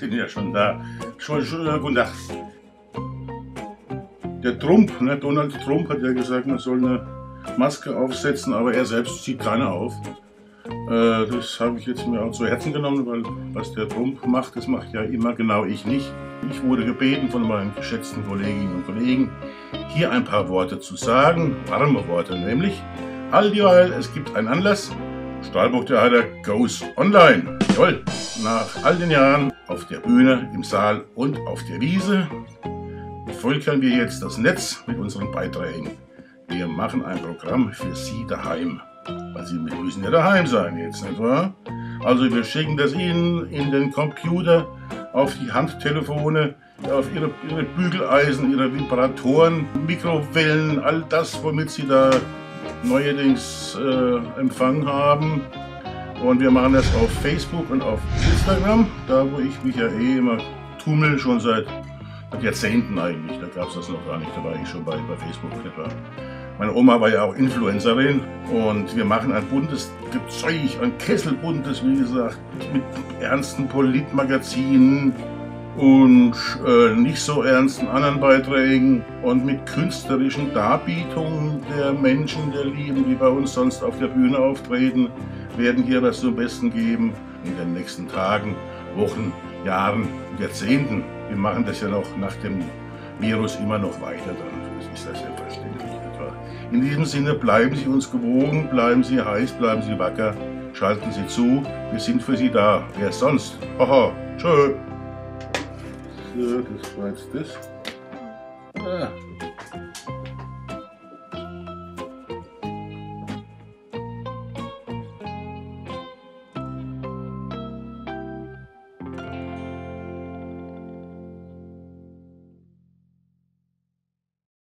bin ja schon da. Schon, schon, guten Tag. Der Trump, ne, Donald Trump hat ja gesagt, man soll eine Maske aufsetzen, aber er selbst zieht keine auf. Äh, das habe ich jetzt mir auch zu Herzen genommen, weil was der Trump macht, das mache ja immer genau ich nicht. Ich wurde gebeten von meinen geschätzten Kolleginnen und Kollegen, hier ein paar Worte zu sagen, warme Worte nämlich. All dieweil, es gibt einen Anlass. Stahlbuchtheater goes online. Jawohl, nach all den Jahren auf der Bühne, im Saal und auf der Wiese bevölkern wir jetzt das Netz mit unseren Beiträgen. Wir machen ein Programm für Sie daheim. Weil Sie müssen ja daheim sein jetzt, nicht wahr? Also wir schicken das Ihnen in den Computer, auf die Handtelefone, auf Ihre, Ihre Bügeleisen, Ihre Vibratoren, Mikrowellen, all das, womit Sie da neuerdings äh, Empfang haben. Und wir machen das auf Facebook und auf Instagram, da wo ich mich ja eh immer tummel, schon seit Jahrzehnten eigentlich. Da gab es das noch gar nicht, da war ich schon bei, bei Facebook etwa. Meine Oma war ja auch Influencerin und wir machen ein buntes Zeug, ein Kesselbuntes, wie gesagt, mit ernsten Politmagazinen und äh, nicht so ernsten anderen Beiträgen und mit künstlerischen Darbietungen der Menschen, der Lieben, die bei uns sonst auf der Bühne auftreten, werden hier was zum Besten geben in den nächsten Tagen, Wochen, Jahren, Jahrzehnten. Wir machen das ja noch nach dem Virus immer noch weiter. Das ist das selbstverständlich. Etwa. In diesem Sinne bleiben Sie uns gewogen, bleiben Sie heiß, bleiben Sie wacker, schalten Sie zu. Wir sind für Sie da. Wer sonst? Haha, tschö. So, das war jetzt. Ah.